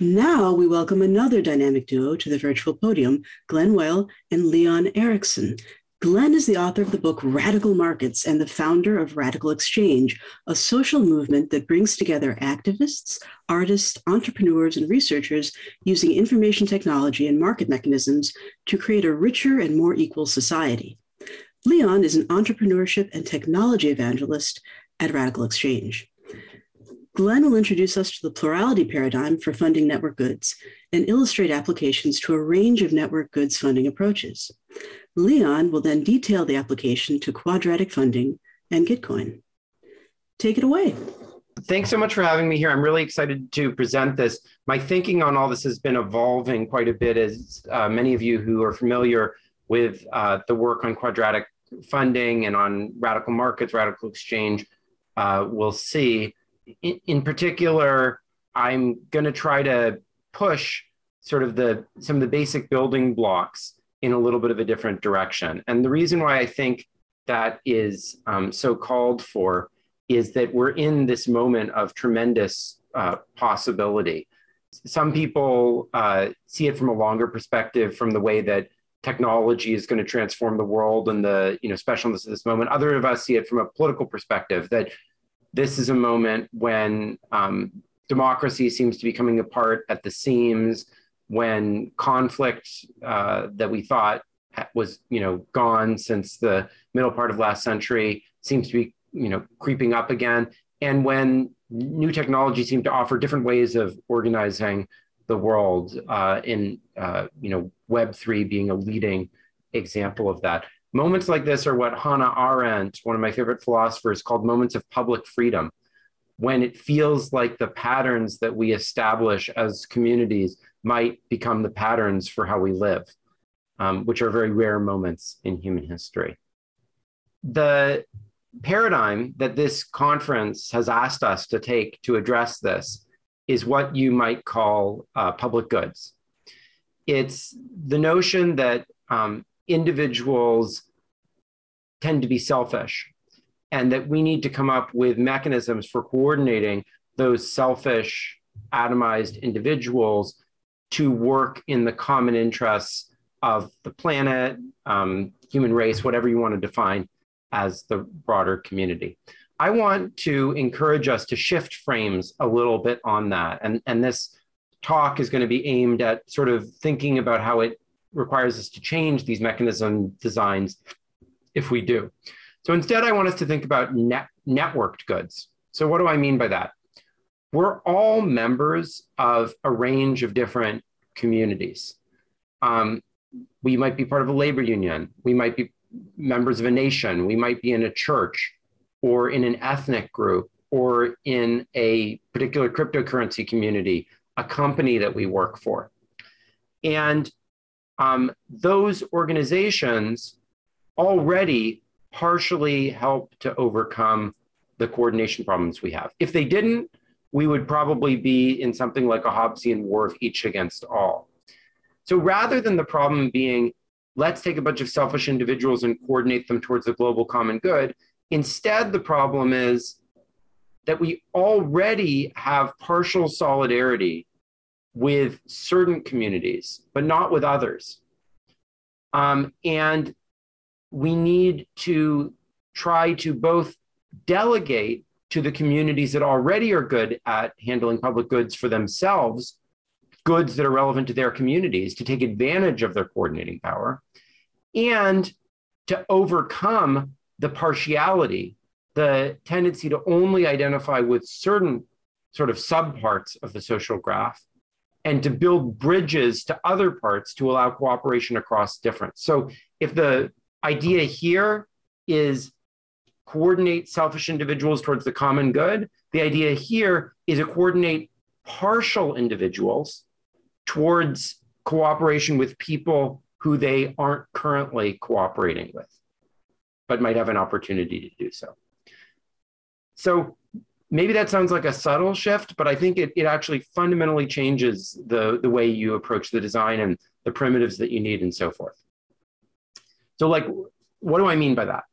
Now we welcome another dynamic duo to the virtual podium, Glen Weyl and Leon Erichsen. Glen is the author of the book Radical Markets and the founder of Radical Exchange, a social movement that brings together activists, artists, entrepreneurs, and researchers using information technology and market mechanisms to create a richer and more equal society. Leon is an entrepreneurship and technology evangelist at Radical Exchange. Glen will introduce us to the plurality paradigm for funding network goods and illustrate applications to a range of network goods funding approaches. Leon will then detail the application to quadratic funding and Gitcoin. Take it away. Thanks so much for having me here. I'm really excited to present this. My thinking on all this has been evolving quite a bit, as uh, many of you who are familiar with uh, the work on quadratic funding and on radical markets, radical exchange, uh, will see in, in particular, I'm going to try to push sort of the some of the basic building blocks in a little bit of a different direction. And the reason why I think that is um, so called for is that we're in this moment of tremendous uh, possibility. Some people uh, see it from a longer perspective, from the way that technology is going to transform the world and the you know specialness of this moment. Other of us see it from a political perspective that this is a moment when um, democracy seems to be coming apart at the seams, when conflict uh, that we thought was you know gone since the middle part of last century seems to be you know creeping up again, and when new technology seem to offer different ways of organizing the world. Uh, in uh, you know Web three being a leading example of that. Moments like this are what Hannah Arendt, one of my favorite philosophers, called moments of public freedom, when it feels like the patterns that we establish as communities might become the patterns for how we live, um, which are very rare moments in human history. The paradigm that this conference has asked us to take to address this is what you might call uh, public goods. It's the notion that um, individuals tend to be selfish and that we need to come up with mechanisms for coordinating those selfish atomized individuals to work in the common interests of the planet um, human race whatever you want to define as the broader community. I want to encourage us to shift frames a little bit on that and, and this talk is going to be aimed at sort of thinking about how it requires us to change these mechanism designs if we do. So instead, I want us to think about net, networked goods. So what do I mean by that? We're all members of a range of different communities. Um, we might be part of a labor union. We might be members of a nation. We might be in a church or in an ethnic group or in a particular cryptocurrency community, a company that we work for. And um, those organizations already partially help to overcome the coordination problems we have. If they didn't, we would probably be in something like a Hobbesian war of each against all. So rather than the problem being, let's take a bunch of selfish individuals and coordinate them towards the global common good, instead, the problem is that we already have partial solidarity with certain communities, but not with others. Um, and we need to try to both delegate to the communities that already are good at handling public goods for themselves, goods that are relevant to their communities, to take advantage of their coordinating power, and to overcome the partiality, the tendency to only identify with certain sort of subparts of the social graph and to build bridges to other parts to allow cooperation across different. So if the idea here is coordinate selfish individuals towards the common good, the idea here is to coordinate partial individuals towards cooperation with people who they aren't currently cooperating with, but might have an opportunity to do so. So maybe that sounds like a subtle shift, but I think it, it actually fundamentally changes the, the way you approach the design and the primitives that you need and so forth. So like, what do I mean by that?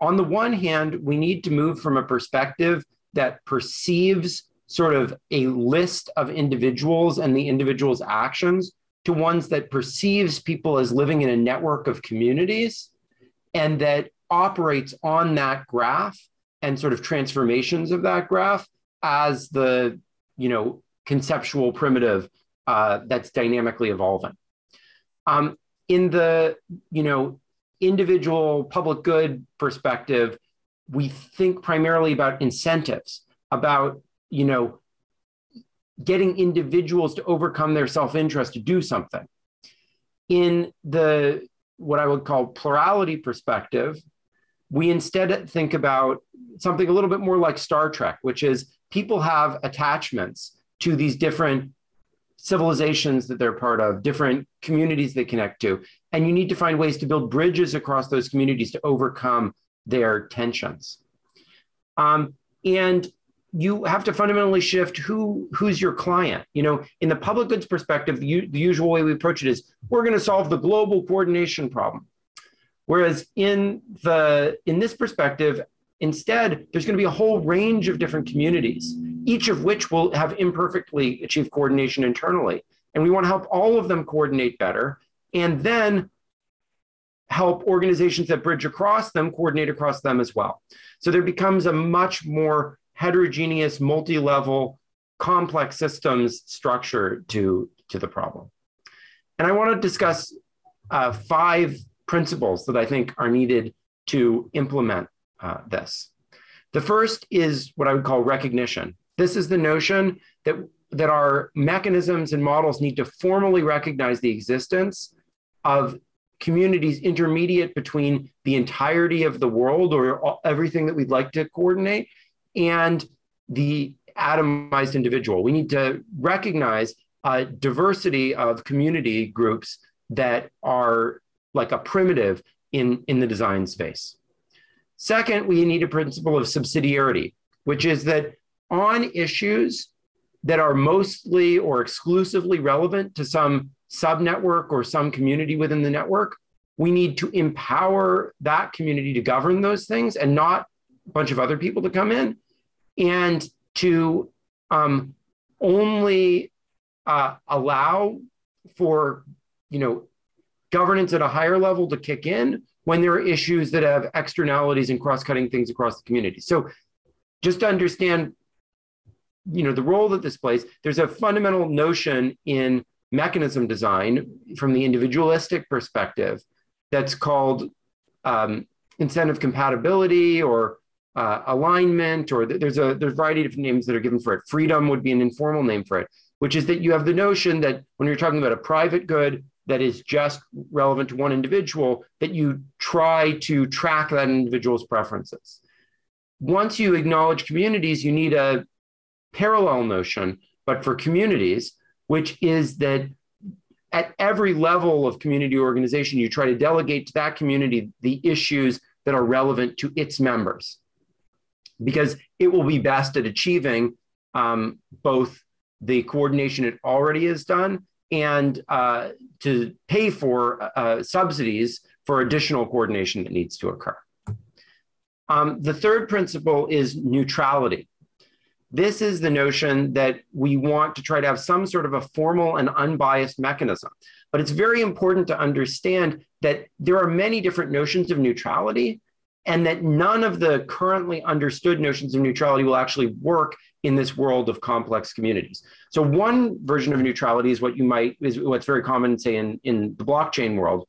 On the one hand, we need to move from a perspective that perceives sort of a list of individuals and the individual's actions to ones that perceives people as living in a network of communities and that operates on that graph and sort of transformations of that graph as the you know conceptual primitive uh, that's dynamically evolving. Um, in the you know individual public good perspective we think primarily about incentives about you know getting individuals to overcome their self-interest to do something. In the what i would call plurality perspective we instead think about something a little bit more like star trek which is people have attachments to these different civilizations that they're part of different communities they connect to. And you need to find ways to build bridges across those communities to overcome their tensions. Um, and you have to fundamentally shift who who's your client. You know in the public goods perspective the, the usual way we approach it is we're going to solve the global coordination problem whereas in the in this perspective instead there's going to be a whole range of different communities each of which will have imperfectly achieved coordination internally and we want to help all of them coordinate better and then help organizations that bridge across them coordinate across them as well so there becomes a much more heterogeneous, multi-level, complex systems structure to, to the problem. And I want to discuss uh, five principles that I think are needed to implement uh, this. The first is what I would call recognition. This is the notion that, that our mechanisms and models need to formally recognize the existence of communities intermediate between the entirety of the world or everything that we'd like to coordinate and the atomized individual. We need to recognize a diversity of community groups that are like a primitive in, in the design space. Second, we need a principle of subsidiarity, which is that on issues that are mostly or exclusively relevant to some subnetwork or some community within the network, we need to empower that community to govern those things and not a bunch of other people to come in and to um, only uh, allow for you know governance at a higher level to kick in when there are issues that have externalities and cross-cutting things across the community so just to understand you know the role that this plays there's a fundamental notion in mechanism design from the individualistic perspective that's called um, incentive compatibility or uh, alignment, or there's a there's a variety of different names that are given for it. Freedom would be an informal name for it, which is that you have the notion that when you're talking about a private good that is just relevant to one individual, that you try to track that individual's preferences. Once you acknowledge communities, you need a parallel notion, but for communities, which is that at every level of community organization, you try to delegate to that community the issues that are relevant to its members because it will be best at achieving um, both the coordination it already has done and uh, to pay for uh, subsidies for additional coordination that needs to occur. Um, the third principle is neutrality. This is the notion that we want to try to have some sort of a formal and unbiased mechanism. But it's very important to understand that there are many different notions of neutrality and that none of the currently understood notions of neutrality will actually work in this world of complex communities. So one version of neutrality is what you might is what's very common, say in in the blockchain world,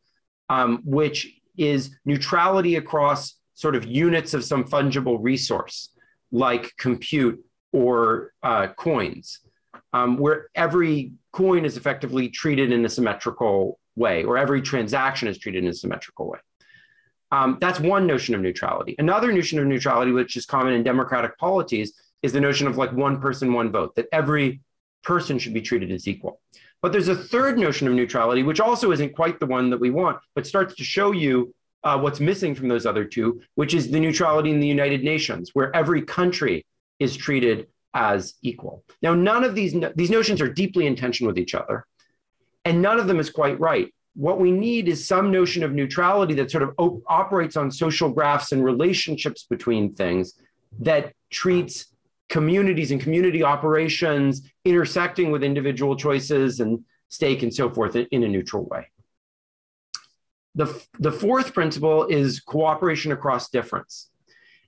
um, which is neutrality across sort of units of some fungible resource like compute or uh, coins, um, where every coin is effectively treated in a symmetrical way, or every transaction is treated in a symmetrical way. Um, that's one notion of neutrality. Another notion of neutrality, which is common in democratic polities, is the notion of like one person, one vote, that every person should be treated as equal. But there's a third notion of neutrality, which also isn't quite the one that we want, but starts to show you uh, what's missing from those other two, which is the neutrality in the United Nations, where every country is treated as equal. Now, none of these, these notions are deeply in tension with each other, and none of them is quite right what we need is some notion of neutrality that sort of op- operates on social graphs and relationships between things that treats communities and community operations intersecting with individual choices and stake and so forth in a neutral way. The, the fourth principle is cooperation across difference.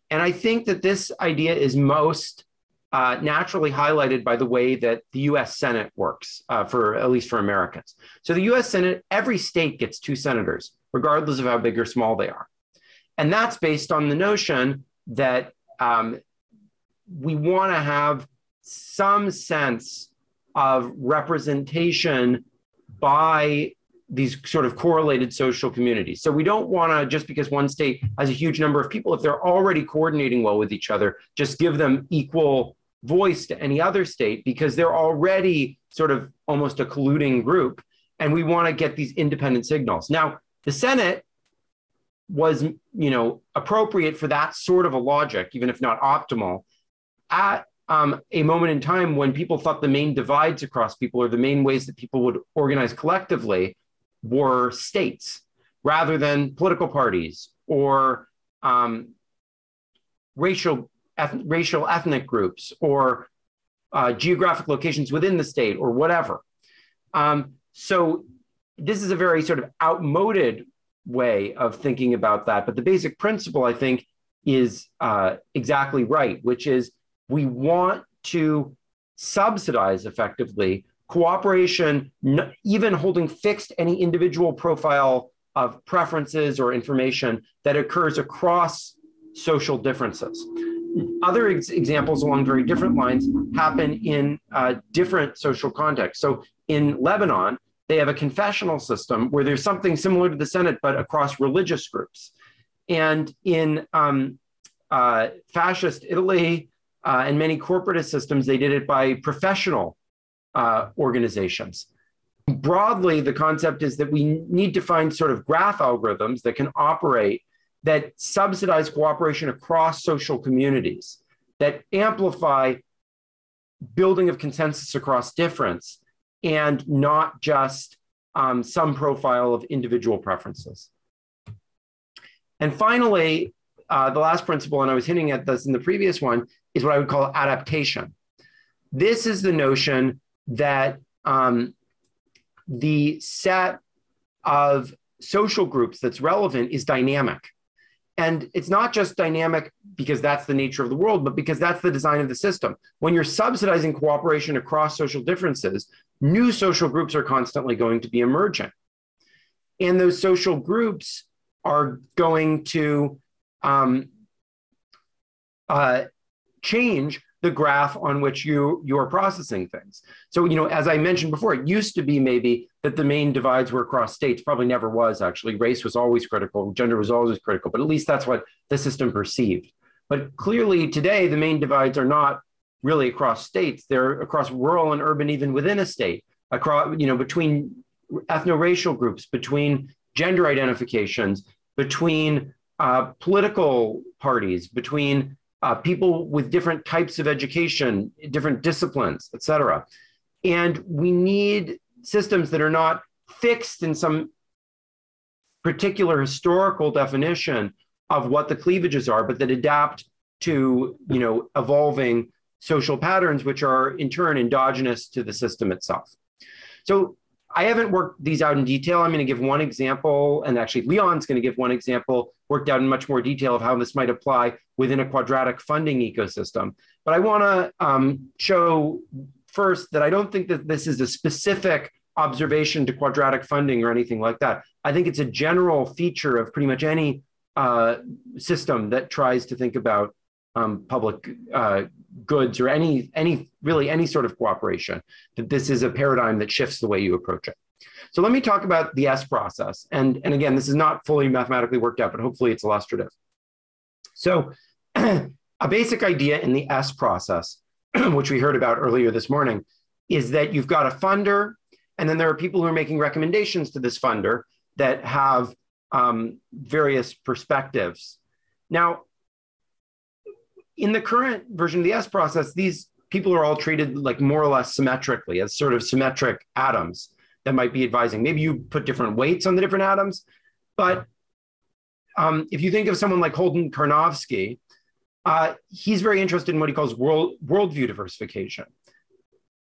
And I think that this idea is most uh, naturally highlighted by the way that the US Senate works, uh, for at least for Americans. So the US Senate, every state gets two senators, regardless of how big or small they are. And that's based on the notion that um, we want to have some sense of representation by these sort of correlated social communities. So we don't want to, just because one state has a huge number of people, if they're already coordinating well with each other, just give them equal voice to any other state because they're already sort of almost a colluding group. And we want to get these independent signals. Now, the Senate was, you know, appropriate for that sort of a logic, even if not optimal, at um, a moment in time when people thought the main divides across people or the main ways that people would organize collectively were states rather than political parties or um, racial eth- racial ethnic groups or uh, geographic locations within the state or whatever. Um, so this is a very sort of outmoded way of thinking about that. But the basic principle, I think, is uh, exactly right, which is we want to subsidize effectively cooperation, even holding fixed any individual profile of preferences or information that occurs across social differences. Other ex- examples along very different lines happen in uh, different social contexts. So in Lebanon, they have a confessional system where there's something similar to the Senate, but across religious groups. And in um, uh, fascist Italy uh, and many corporatist systems, they did it by professional uh, organizations. Broadly, the concept is that we need to find sort of graph algorithms that can operate that subsidize cooperation across social communities, that amplify building of consensus across difference, and not just um, some profile of individual preferences. And finally, uh, the last principle, and I was hinting at this in the previous one, is what I would call adaptation. This is the notion that um, the set of social groups that's relevant is dynamic. And it's not just dynamic because that's the nature of the world, but because that's the design of the system. When you're subsidizing cooperation across social differences, new social groups are constantly going to be emerging. And those social groups are going to um, uh, change the graph on which you you are processing things. So, you know, as I mentioned before, it used to be maybe that the main divides were across states. Probably never was actually. Race was always critical, gender was always critical, but at least that's what the system perceived. But clearly today, the main divides are not really across states. They're across rural and urban, even within a state, across, you know, between ethno-racial groups, between gender identifications, between uh, political parties, between uh, people with different types of education, different disciplines, et cetera. And we need systems that are not fixed in some particular historical definition of what the cleavages are, but that adapt to you know evolving social patterns, which are in turn endogenous to the system itself. So I haven't worked these out in detail. I'm going to give one example, and actually, Leon's going to give one example, worked out in much more detail of how this might apply within a quadratic funding ecosystem. But I want to um, show first that I don't think that this is a specific observation to quadratic funding or anything like that. I think it's a general feature of pretty much any uh, system that tries to think about um, public uh, goods or any any really any sort of cooperation that this is a paradigm that shifts the way you approach it. So let me talk about the s process. And and again this is not fully mathematically worked out but hopefully it's illustrative. So a basic idea in the s process which we heard about earlier this morning is that you've got a funder and then there are people who are making recommendations to this funder that have um, various perspectives. Now in the current version of the S process, these people are all treated like more or less symmetrically as sort of symmetric atoms that might be advising. Maybe you put different weights on the different atoms, but um, if you think of someone like Holden Karnofsky, uh, he's very interested in what he calls world worldview diversification,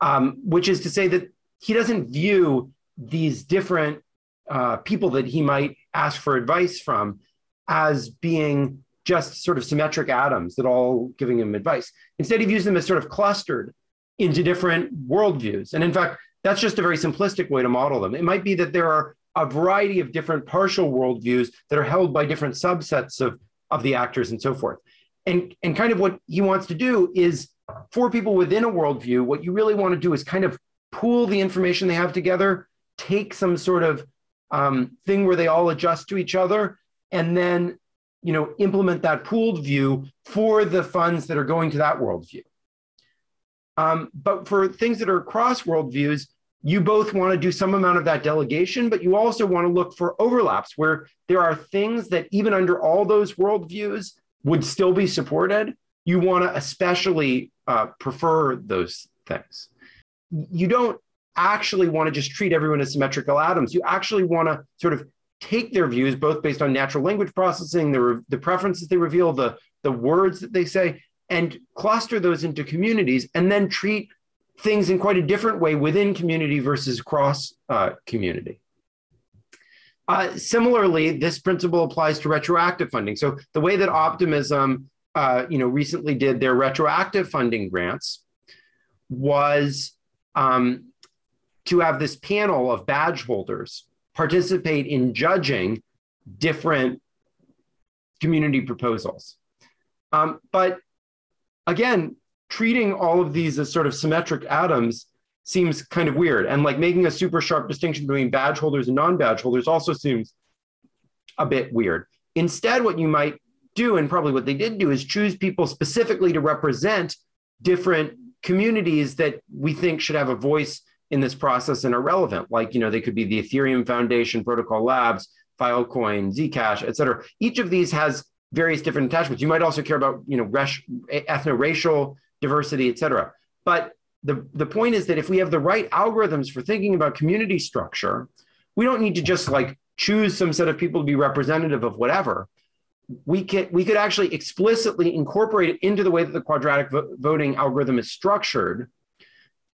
um, which is to say that he doesn't view these different uh, people that he might ask for advice from as being just sort of symmetric atoms that all giving him advice. Instead, he views them as sort of clustered into different worldviews. And in fact, that's just a very simplistic way to model them. It might be that there are a variety of different partial worldviews that are held by different subsets of, of the actors and so forth. And, and kind of what he wants to do is for people within a worldview, what you really want to do is kind of pool the information they have together, take some sort of um, thing where they all adjust to each other, and then you know implement that pooled view for the funds that are going to that worldview. Um, but for things that are across worldviews, you both want to do some amount of that delegation, but you also want to look for overlaps where there are things that even under all those worldviews would still be supported. You want to especially uh, prefer those things. You don't actually want to just treat everyone as symmetrical atoms. You actually want to sort of take their views, both based on natural language processing, the, the preferences they reveal, the, the words that they say, and cluster those into communities and then treat things in quite a different way within community versus cross uh, community. Uh, similarly, this principle applies to retroactive funding. So the way that Optimism, uh, you know, recently did their retroactive funding grants was um, to have this panel of badge holders participate in judging different community proposals. Um, but again, treating all of these as sort of symmetric atoms seems kind of weird. And like making a super sharp distinction between badge holders and non-badge holders also seems a bit weird. Instead, what you might do, and probably what they did do, is choose people specifically to represent different communities that we think should have a voice in this process and are relevant. Like, you know, they could be the Ethereum Foundation, Protocol Labs, Filecoin, Zcash, et cetera. Each of these has various different attachments. You might also care about, you know, ethno-racial diversity, et cetera. But the, the point is that if we have the right algorithms for thinking about community structure, we don't need to just like choose some set of people to be representative of whatever. We could, we could actually explicitly incorporate it into the way that the quadratic vo voting algorithm is structured.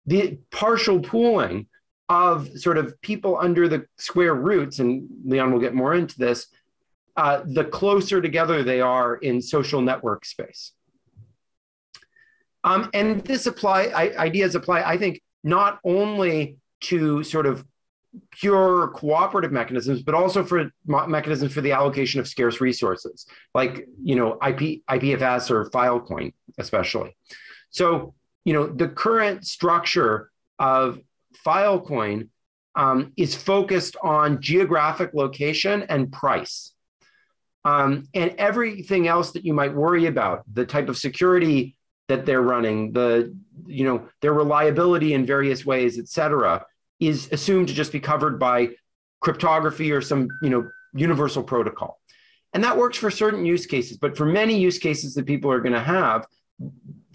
The partial pooling of sort of people under the square roots, and Leon will get more into this, uh, the closer together they are in social network space. Um, and this apply I, ideas apply, I think, not only to sort of pure cooperative mechanisms, but also for mechanisms for the allocation of scarce resources, like you know IP, IPFS or Filecoin, especially. So you know the current structure of Filecoin um, is focused on geographic location and price. Um, and everything else that you might worry about, the type of security that they're running, the you know their reliability in various ways, et cetera, is assumed to just be covered by cryptography or some you know universal protocol. And that works for certain use cases, but for many use cases that people are going to have,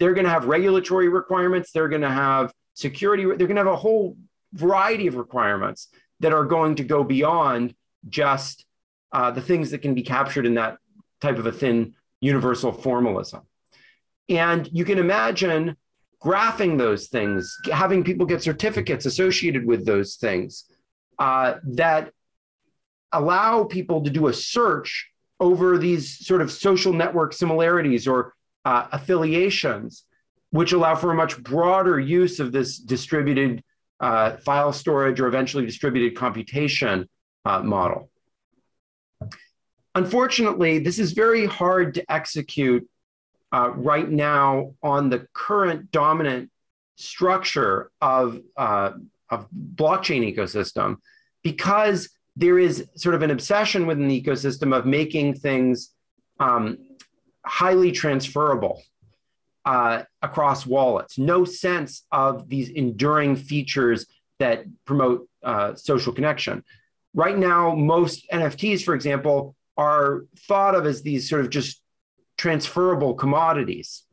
they're going to have regulatory requirements, they're going to have security, they're going to have a whole variety of requirements that are going to go beyond just uh, the things that can be captured in that type of a thin universal formalism. And you can imagine graphing those things, having people get certificates associated with those things uh, that allow people to do a search over these sort of social network similarities or uh, affiliations, which allow for a much broader use of this distributed uh, file storage or eventually distributed computation uh, model. Unfortunately, this is very hard to execute uh, right now on the current dominant structure of, uh, of blockchain ecosystem because there is sort of an obsession within the ecosystem of making things um, highly transferable uh, across wallets. No sense of these enduring features that promote uh, social connection. Right now, most NFTs, for example, are thought of as these sort of just transferable commodities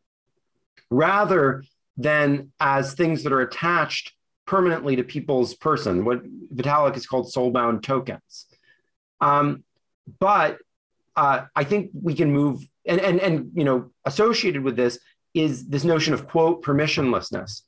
rather than as things that are attached permanently to people's person, what Vitalik is called soulbound tokens. Um, but uh, I think we can move and and and you know associated with this is this notion of quote permissionlessness.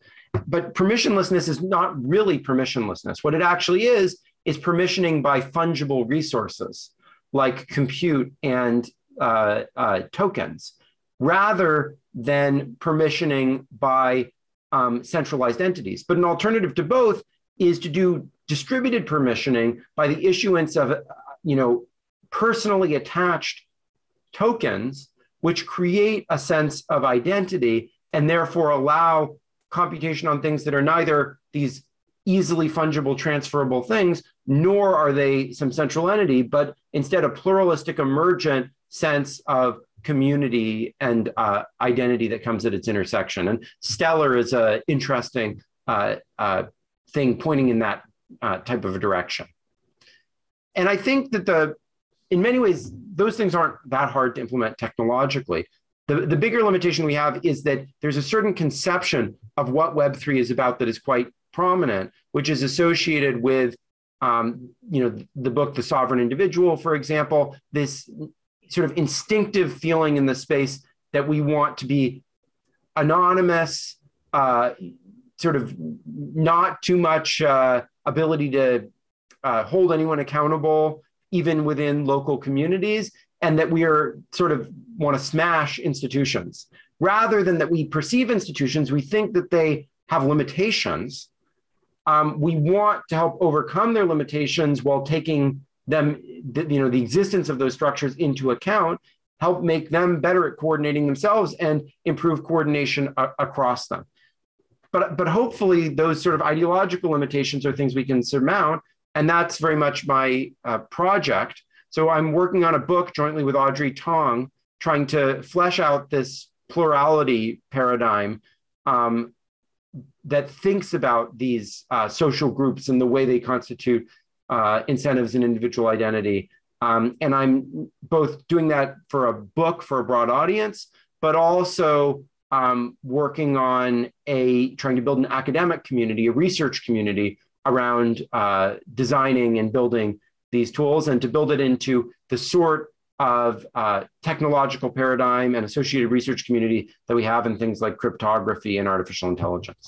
But permissionlessness is not really permissionlessness. What it actually is is permissioning by fungible resources like compute and uh, uh, tokens, rather than permissioning by um, centralized entities. But an alternative to both is to do distributed permissioning by the issuance of, you know, personally attached tokens, which create a sense of identity and therefore allow computation on things that are neither these easily fungible, transferable things, nor are they some central entity, but instead a pluralistic, emergent sense of community and uh, identity that comes at its intersection. And Stellar is an interesting uh, uh, thing pointing in that uh, type of a direction. And I think that the, in many ways, those things aren't that hard to implement technologically. The, the bigger limitation we have is that there's a certain conception of what Web3 is about that is quite prominent, which is associated with um, you know, the book The Sovereign Individual, for example, this sort of instinctive feeling in the space that we want to be anonymous, uh, sort of not too much uh, ability to uh, hold anyone accountable, even within local communities, and that we are sort of want to smash institutions. Rather than that we perceive institutions, we think that they have limitations. Um, we want to help overcome their limitations while taking them, you know, the existence of those structures into account, help make them better at coordinating themselves and improve coordination a- across them. But, but hopefully those sort of ideological limitations are things we can surmount. And that's very much my uh, project. So I'm working on a book jointly with Audrey Tang, trying to flesh out this plurality paradigm um, that thinks about these uh, social groups and the way they constitute uh, incentives and individual identity. Um, and I'm both doing that for a book for a broad audience, but also um, working on a trying to build an academic community, a research community around uh, designing and building these tools, and to build it into the sort of uh, technological paradigm and associated research community that we have in things like cryptography and artificial intelligence.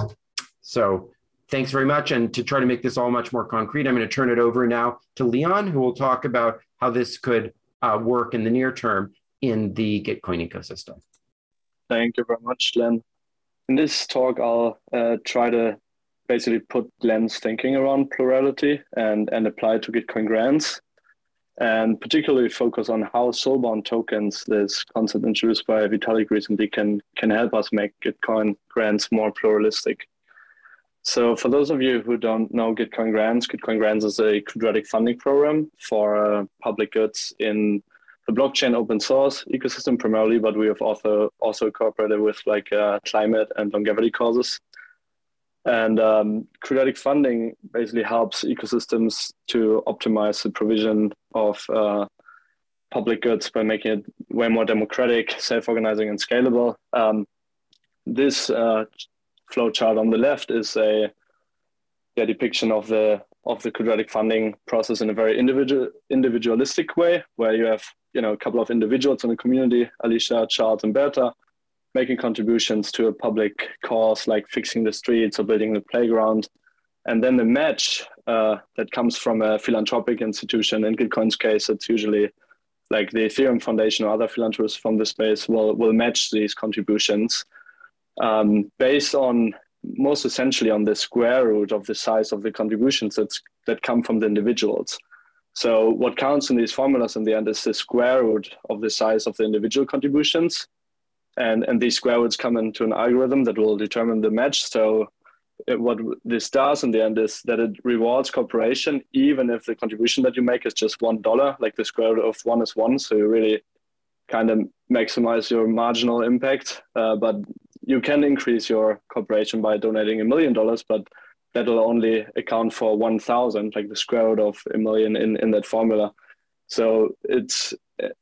So thanks very much. And to try to make this all much more concrete, I'm going to turn it over now to Leon, who will talk about how this could uh, work in the near term in the Gitcoin ecosystem. Thank you very much, Glen. In this talk, I'll uh, try to basically put Glen's thinking around plurality and, and apply to Gitcoin grants, and particularly focus on how soulbound tokens, this concept introduced by Vitalik recently, can, can help us make Gitcoin grants more pluralistic. So for those of you who don't know Gitcoin Grants, Gitcoin Grants is a quadratic funding program for uh, public goods in the blockchain open source ecosystem primarily, but we have also also cooperated with like uh, climate and longevity causes. And um, funding basically helps ecosystems to optimize the provision of uh, public goods by making it way more democratic, self-organizing, and scalable. Um, this uh, flowchart on the left is a yeah, depiction of the of the quadratic funding process in a very individual individualistic way, where you have you know a couple of individuals in the community, Alicia, Charles, and Berta, making contributions to a public cause like fixing the streets or building the playground, and then the match uh, that comes from a philanthropic institution. In Gitcoin's case, it's usually like the Ethereum Foundation or other philanthropists from the space will will match these contributions um, based on most essentially on the square root of the size of the contributions that's, that come from the individuals. So what counts in these formulas in the end is the square root of the size of the individual contributions. And, and these square roots come into an algorithm that will determine the match. So it, what this does in the end is that it rewards cooperation, even if the contribution that you make is just one dollar, like the square root of one is one. So you really kind of maximize your marginal impact. Uh, but you can increase your cooperation by donating a million dollars, but that'll only account for 1,000, like the square root of a million in, in that formula. So it's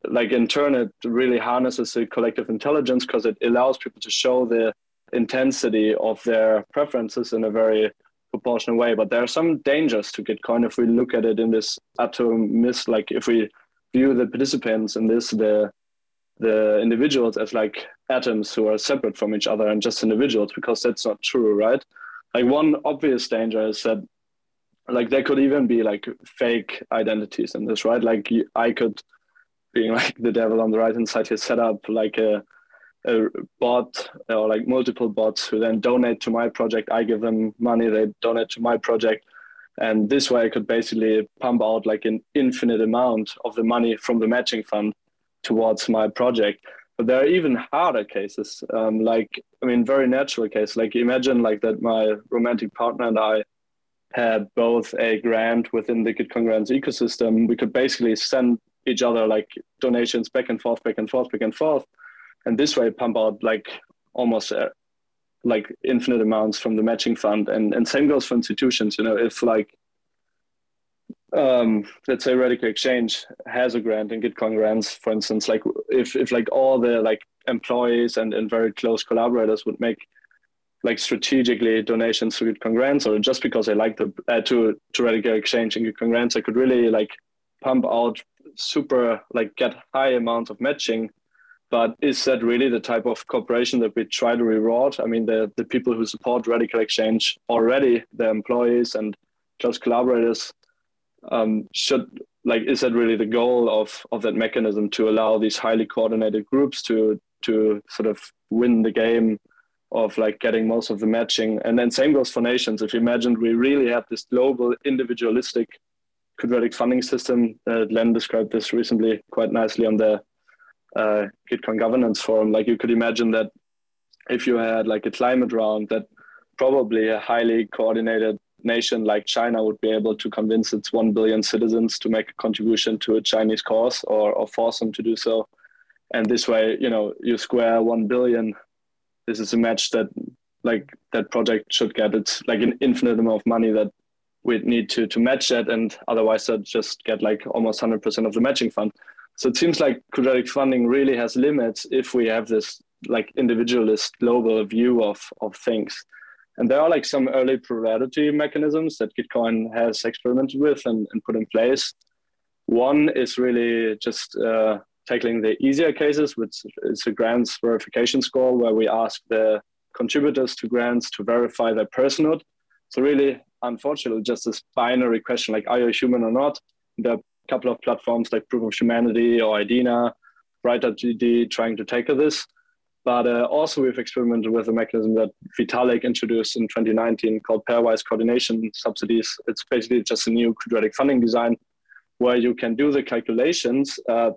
like in turn, it really harnesses the collective intelligence because it allows people to show the intensity of their preferences in a very proportional way. But there are some dangers to Gitcoin if we look at it in this atomist, like if we view the participants in this the the individuals as like atoms who are separate from each other and just individuals because that's not true right? Like one obvious danger is that like there could even be like fake identities in this right? Like i could being like the devil on the right hand side here set up like a, a bot or like multiple bots who then donate to my project. I give them money they donate to my project. And this way i could basically pump out like an infinite amount of the money from the matching fund towards my project. But there are even harder cases um, like i mean very natural case like imagine like that my romantic partner and i had both a grant within the gitcoin grants ecosystem. We could basically send each other like donations back and forth back and forth back and forth. And this way pump out like almost uh, like infinite amounts from the matching fund. And and same goes for institutions you know if like um, let's say Radical Exchange has a grant and Gitcoin grants, for instance, like if, if like all the like employees and, and very close collaborators would make like strategically donations to Gitcoin grants or just because they like the uh, to to Radical Exchange and Gitcoin grants, I could really like pump out super like get high amounts of matching. But is that really the type of cooperation that we try to reward? I mean, the the people who support Radical Exchange already, the employees and close collaborators um, should like is that really the goal of of that mechanism to allow these highly coordinated groups to to sort of win the game of like getting most of the matching and then same goes for nations if you imagine we really have this global individualistic quadratic funding system uh, Glen described this recently quite nicely on the uh, gitcoin governance forum like you could imagine that if you had like a climate round that probably a highly coordinated nation like China would be able to convince its 1 billion citizens to make a contribution to a Chinese cause or, or force them to do so. And this way, you know, you square 1 billion. This is a match that like that project should get. It's like an infinite amount of money that we'd need to, to match that. And otherwise that just get like almost 100% of the matching fund. So it seems like quadratic funding really has limits if we have this like individualist global view of, of things. And there are like some early plurality mechanisms that Gitcoin has experimented with and, and put in place. One is really just uh, tackling the easier cases, which is a grants verification score, where we ask the contributors to grants to verify their personhood. So really, unfortunately, just this binary question like, are you human or not? There are a couple of platforms like Proof of Humanity or IDENA, BrightID trying to tackle this. But uh, also, we've experimented with a mechanism that Vitalik introduced in 2019 called pairwise coordination subsidies. It's basically just a new quadratic funding design where you can do the calculations uh,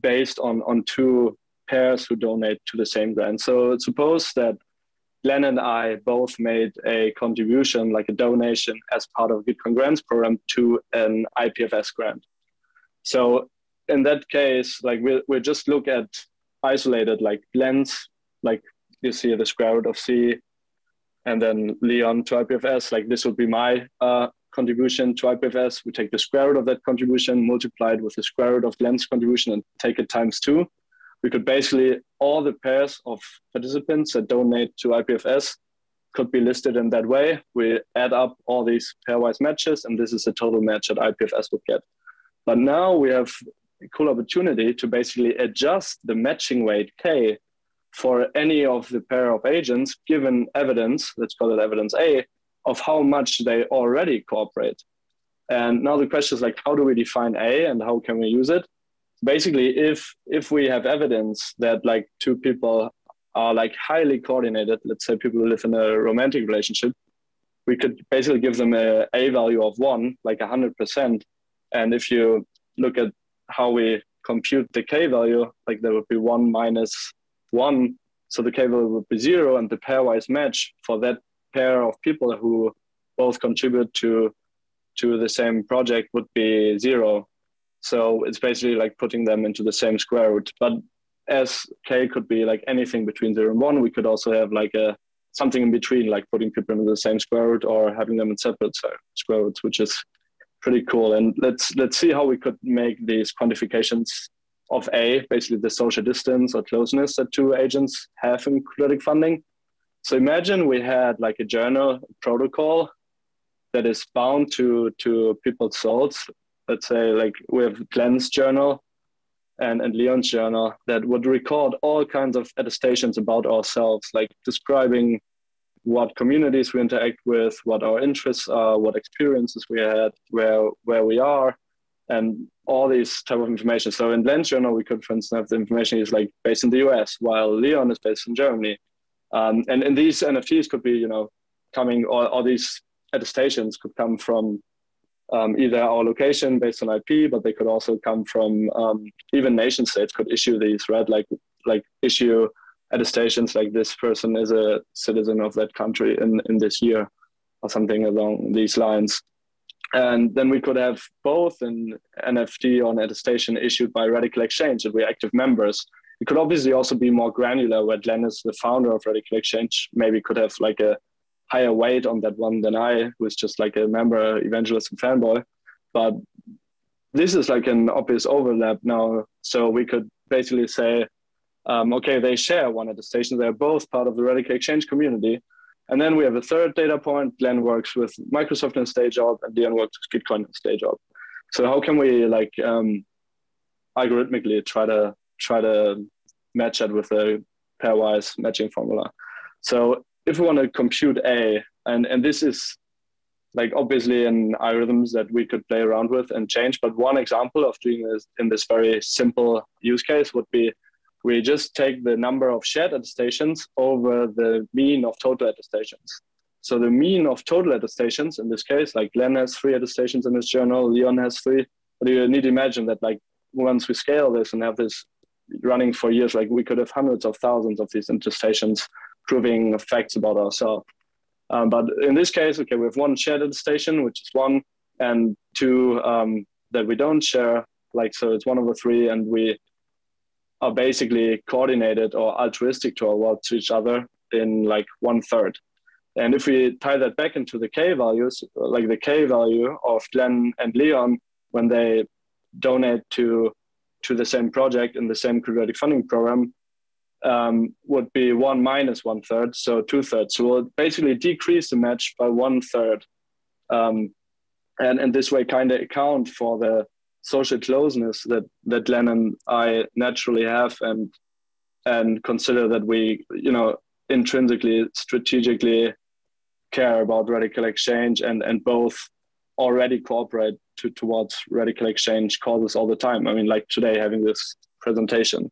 based on, on two pairs who donate to the same grant. So suppose that Glen and I both made a contribution, like a donation, as part of Gitcoin Grants program to an IPFS grant. So in that case, like we we just look at isolated like lens, like you see the square root of C, and then Leon to IPFS, like this would be my uh, contribution to IPFS. We take the square root of that contribution, multiply it with the square root of Glen's contribution, and take it times two. We could basically, all the pairs of participants that donate to IPFS could be listed in that way. We add up all these pairwise matches, and this is the total match that IPFS would get. But now we have a cool opportunity to basically adjust the matching weight K for any of the pair of agents given evidence, let's call it evidence A, of how much they already cooperate. And now the question is like, how do we define A and how can we use it? Basically, if if we have evidence that like two people are like highly coordinated, let's say people who live in a romantic relationship, we could basically give them a A value of one, like hundred percent. And if you look at how we compute the k value, like there would be one minus one, so the k value would be zero, and the pairwise match for that pair of people who both contribute to to the same project would be zero. So it's basically like putting them into the same square root. But as k could be like anything between zero and one, we could also have like a something in between, like putting people into the same square root or having them in separate square roots, which is pretty cool. And let's let's see how we could make these quantifications of A, basically the social distance or closeness that two agents have in quadratic funding. So imagine we had like a journal protocol that is bound to to people's souls. Let's say like we have Glen's journal and, and Leon's journal that would record all kinds of attestations about ourselves, like describing what communities we interact with, what our interests are, what experiences we had, where where we are, and all these type of information. So in Glen's journal, we could, for instance, have the information is like based in the US, while Leon is based in Germany. Um, and, and these NFTs could be, you know, coming, or, or these attestations could come from um, either our location based on IP, but they could also come from um, even nation states could issue these, right? Like like issue attestations like this person is a citizen of that country in, in this year or something along these lines. And then we could have both an NFT or an attestation issued by Radical Exchange if we're active members. It could obviously also be more granular where Glen is the founder of Radical Exchange, maybe could have like a higher weight on that one than I, who is just like a member, evangelist, and fanboy. But this is like an obvious overlap now. So we could basically say, um, okay, they share one attestation. They're both part of the Radical Exchange community. And then we have a third data point. Glen works with Microsoft and StageOp, and Leon works with Gitcoin and StageOp. So how can we like um, algorithmically try to try to match that with a pairwise matching formula? So if we want to compute A, and, and this is like obviously in algorithms that we could play around with and change, but one example of doing this in this very simple use case would be we just take the number of shared attestations over the mean of total attestations. So the mean of total attestations in this case, like Glen has three attestations in his journal, Leon has three, but you need to imagine that like once we scale this and have this running for years, like we could have hundreds of thousands of these attestations proving facts about ourselves. Um, but in this case, okay, we have one shared attestation, which is one, and two um, that we don't share. Like, so it's one over three, and we are basically coordinated or altruistic to our world to each other in like one third. And if we tie that back into the K values, like the K value of Glen and Leon, when they donate to to the same project in the same quadratic funding program, um, would be one minus one third, so two thirds. So we'll basically decrease the match by one third, um, and and this way kind of account for the social closeness that that Glen and I naturally have, and and consider that we you know intrinsically strategically care about radical exchange and and both already cooperate to, towards radical exchange causes all the time. I mean, like today having this presentation.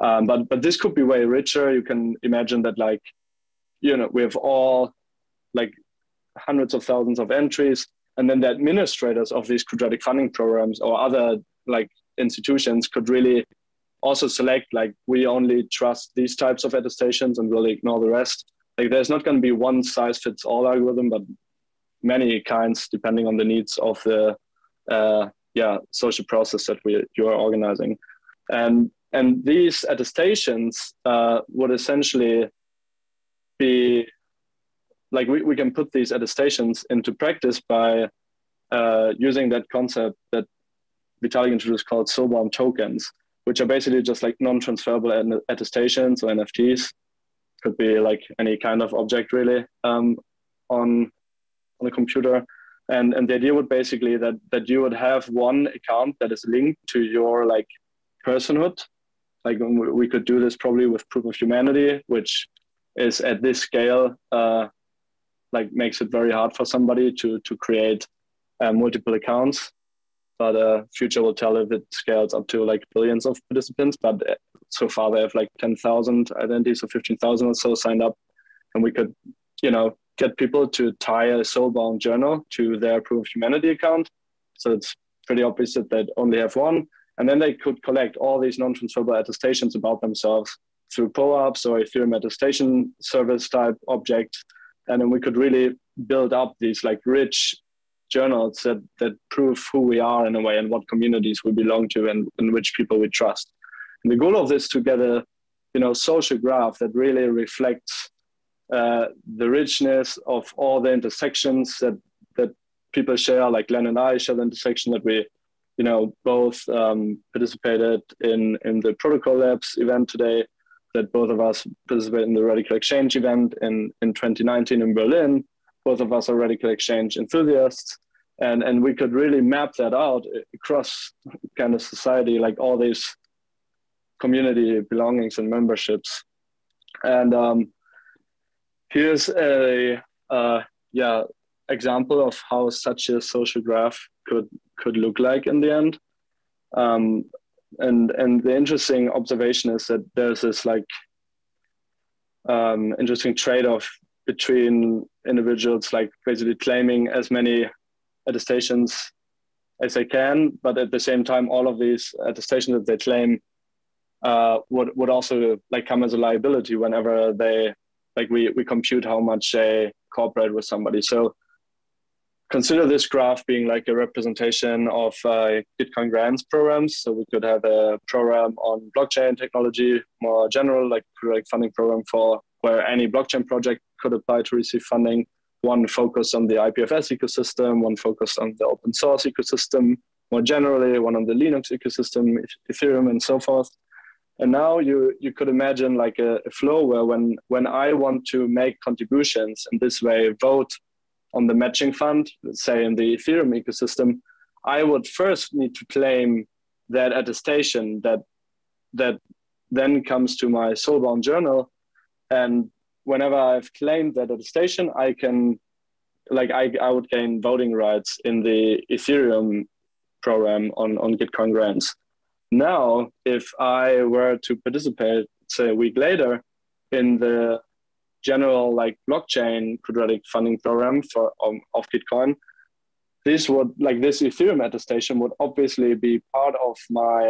Um, but but this could be way richer. You can imagine that like, you know, we have all like hundreds of thousands of entries, and then the administrators of these quadratic funding programs or other like institutions could really also select like we only trust these types of attestations and really ignore the rest. Like there's not going to be one size fits all algorithm, but many kinds depending on the needs of the uh, yeah social process that we you are organizing. And and these attestations uh, would essentially be like we, we can put these attestations into practice by uh, using that concept that Vitalik introduced called soulbound tokens, which are basically just like non-transferable attestations or NFTs. Could be like any kind of object really um, on on a computer. And, and the idea would basically that that you would have one account that is linked to your like personhood like we could do this probably with proof of humanity, which is at this scale, uh, like makes it very hard for somebody to to create uh, multiple accounts. But uh, future will tell if it scales up to like billions of participants. But uh, so far they have like ten thousand identities or fifteen thousand or so signed up, and we could, you know, get people to tie a soulbound journal to their proof of humanity account. So it's pretty obvious that they only have one and then they could collect all these non-transferable attestations about themselves through POAPs or Ethereum attestation service type objects. And then we could really build up these like rich journals that, that prove who we are in a way and what communities we belong to and, and which people we trust. And the goal of this to get a you know, social graph that really reflects uh, the richness of all the intersections that, that people share, like Glen and I share the intersection that we you know, both um, participated in, in the Protocol Labs event today, that both of us participated in the Radical Exchange event in, in 2019 in Berlin. Both of us are Radical Exchange enthusiasts. And, and we could really map that out across kind of society, like all these community belongings and memberships. And um, here's a uh, yeah example of how such a social graph could could look like in the end. Um, and and the interesting observation is that there's this like um, interesting trade-off between individuals like basically claiming as many attestations as they can, but at the same time, all of these attestations that they claim uh, would would also like come as a liability whenever they like we we compute how much they cooperate with somebody. So consider this graph being like a representation of uh, Gitcoin grants programs. So we could have a program on blockchain technology, more general, like like funding program for where any blockchain project could apply to receive funding. One focused on the IPFS ecosystem, one focused on the open source ecosystem, more generally, one on the Linux ecosystem, Ethereum, and so forth. And now you you could imagine like a, a flow where when when I want to make contributions in this way, vote on the matching fund, say in the Ethereum ecosystem, I would first need to claim that attestation that that then comes to my soulbound journal. And whenever I've claimed that attestation, I can like I, I would gain voting rights in the Ethereum program on, on Gitcoin grants. Now, if I were to participate, say a week later, in the general like blockchain quadratic funding program for um, of Bitcoin, this would like this Ethereum attestation would obviously be part of my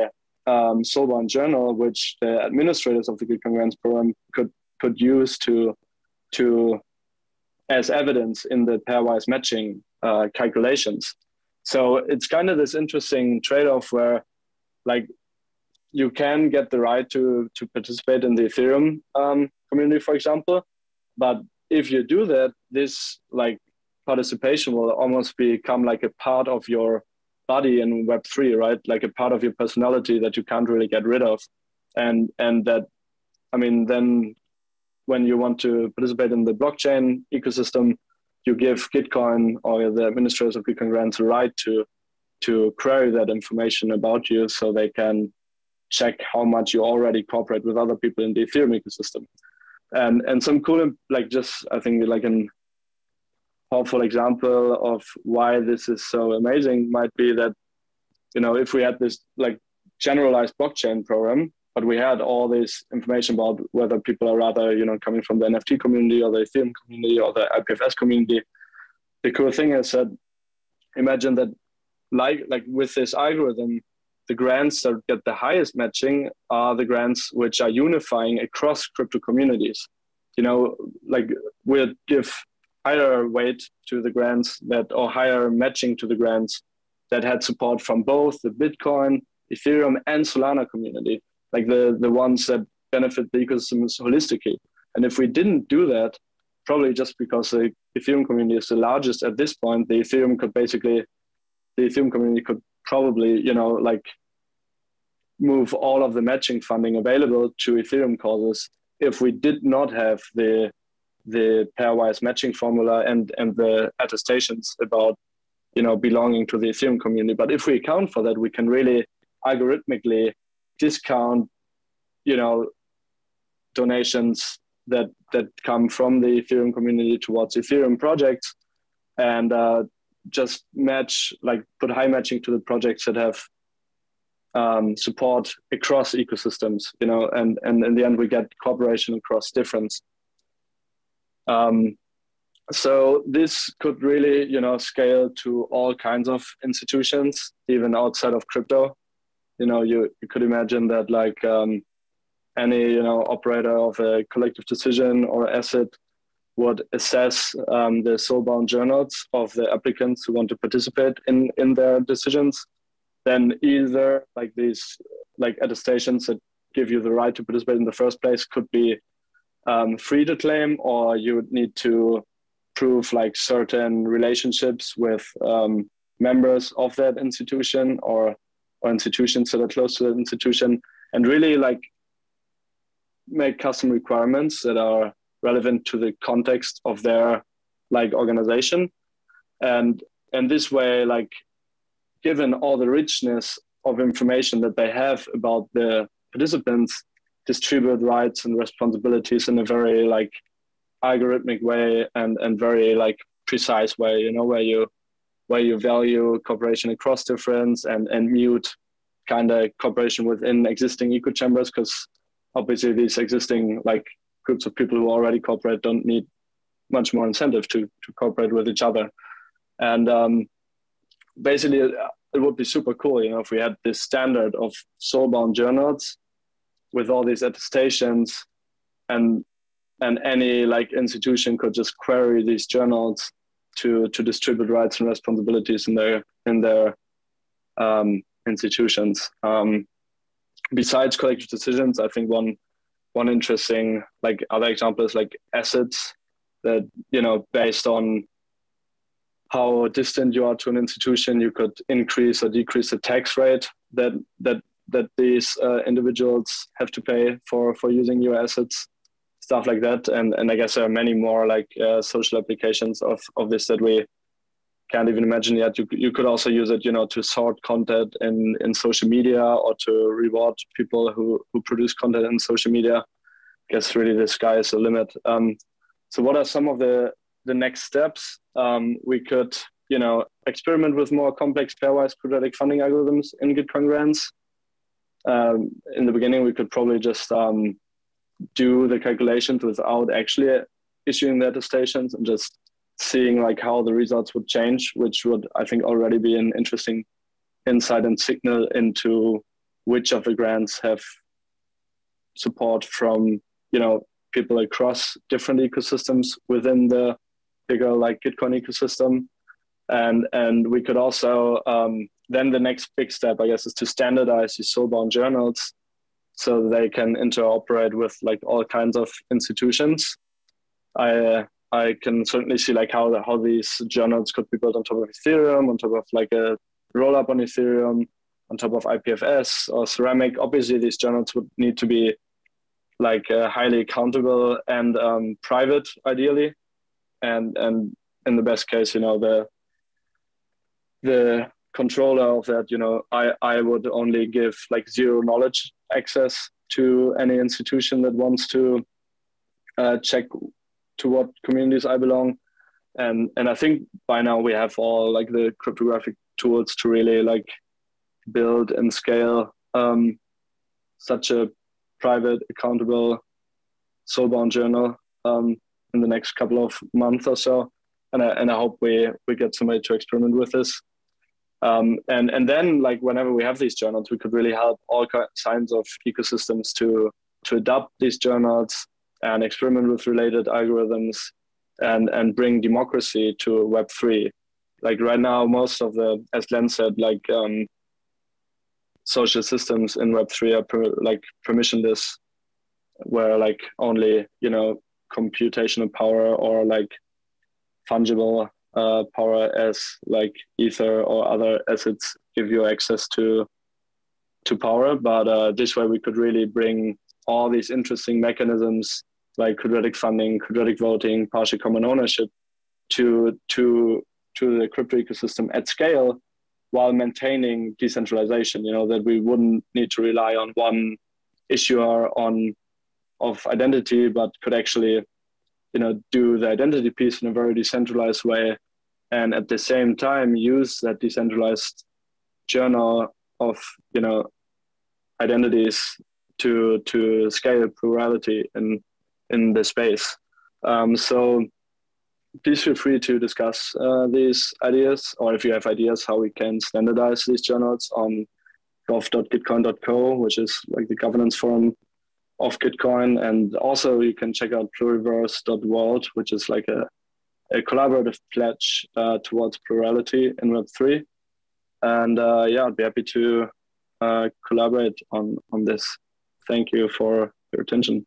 um, Soulbound journal, which the administrators of the Gitcoin grants program could could use to to as evidence in the pairwise matching uh, calculations. So it's kind of this interesting trade-off where like you can get the right to to participate in the Ethereum um, community, for example, but if you do that, this like participation will almost become like a part of your body in Web three, right? Like a part of your personality that you can't really get rid of, and and that, I mean, then when you want to participate in the blockchain ecosystem, you give Gitcoin or the administrators of Gitcoin grants a right to to query that information about you, so they can check how much you already cooperate with other people in the Ethereum ecosystem and and some cool like just I think like an powerful example of why this is so amazing might be that you know if we had this like generalized blockchain program but we had all this information about whether people are rather you know coming from the nft community or the ethereum community or the ipfs community the cool thing is that imagine that like like with this algorithm the grants that get the highest matching are the grants which are unifying across crypto communities. You know, like we'll give higher weight to the grants that, or higher matching to the grants that had support from both the Bitcoin, Ethereum, and Solana community, like the, the ones that benefit the ecosystems holistically. And if we didn't do that, probably just because the Ethereum community is the largest at this point, the Ethereum could basically, the Ethereum community could probably, you know, like move all of the matching funding available to Ethereum causes if we did not have the the pairwise matching formula and and the attestations about you know belonging to the Ethereum community. But if we account for that, we can really algorithmically discount you know donations that that come from the Ethereum community towards Ethereum projects and uh, just match like put high matching to the projects that have um, support across ecosystems, you know, and, and in the end we get cooperation across difference. Um, so this could really, you know, scale to all kinds of institutions, even outside of crypto. You know, you, you could imagine that like um, any, you know, operator of a collective decision or asset would assess um, the soulbound journals of the applicants who want to participate in, in their decisions then either like these like attestations that give you the right to participate in the first place could be um, free to claim, or you would need to prove like certain relationships with um, members of that institution or or institutions that are close to that institution, and really like make custom requirements that are relevant to the context of their like organization, and and this way like given all the richness of information that they have about the participants distribute rights and responsibilities in a very like algorithmic way and and very like precise way you know where you where you value cooperation across difference and and mute kind of cooperation within existing echo chambers because obviously these existing like groups of people who already cooperate don't need much more incentive to to cooperate with each other and um, basically it would be super cool you know if we had this standard of soulbound journals with all these attestations and and any like institution could just query these journals to to distribute rights and responsibilities in their in their um, institutions. Um, besides collective decisions, I think one one interesting like other example is like assets that you know based on how distant you are to an institution, you could increase or decrease the tax rate that that that these uh, individuals have to pay for for using your assets stuff like that. And and i guess there are many more like uh, social applications of of this that we can't even imagine yet. You, you could also use it you know to sort content in in social media or to reward people who who produce content in social media. I guess really the sky is the limit. Um, so what are some of the the next steps? Um, we could you know experiment with more complex pairwise quadratic funding algorithms in gitcoin grants um, in the beginning, we could probably just um, do the calculations without actually issuing the attestations and just seeing like how the results would change, which would I think already be an interesting insight and signal into which of the grants have support from you know people across different ecosystems within the bigger like Gitcoin ecosystem, and and we could also um, then the next big step, I guess, is to standardize these soulbound journals so they can interoperate with like all kinds of institutions. I I can certainly see like how how these journals could be built on top of Ethereum, on top of like a rollup on Ethereum, on top of IPFS or Ceramic. Obviously, these journals would need to be like uh, highly accountable and um, private, ideally, and and in the best case, you know the the controller of that, you know, I, I would only give like zero knowledge access to any institution that wants to uh, check to what communities I belong. And, and I think by now we have all like the cryptographic tools to really like build and scale um, such a private, accountable, soulbound journal um, in the next couple of months or so. And I, and I hope we, we get somebody to experiment with this um, and and then like whenever we have these journals, we could really help all kinds of ecosystems to to adopt these journals and experiment with related algorithms and and bring democracy to Web three. Like right now, most of the as Glen said, like um, social systems in Web three are per, like permissionless, where like only you know computational power or like fungible uh, power as like ether or other assets give you access to to power but uh, this way we could really bring all these interesting mechanisms like quadratic funding quadratic voting partial common ownership to to to the crypto ecosystem at scale while maintaining decentralization you know that we wouldn't need to rely on one issuer on of identity but could actually you know do the identity piece in a very decentralized way and at the same time use that decentralized journal of you know identities to to scale plurality in in the space um, so please feel free to discuss uh, these ideas or if you have ideas how we can standardize these journals on gov.gitcoin.co which is like the governance forum of Gitcoin. And also you can check out pluriverse.world, which is like a, a collaborative pledge uh, towards plurality in Web3. And uh, yeah, I'd be happy to uh, collaborate on, on this. Thank you for your attention.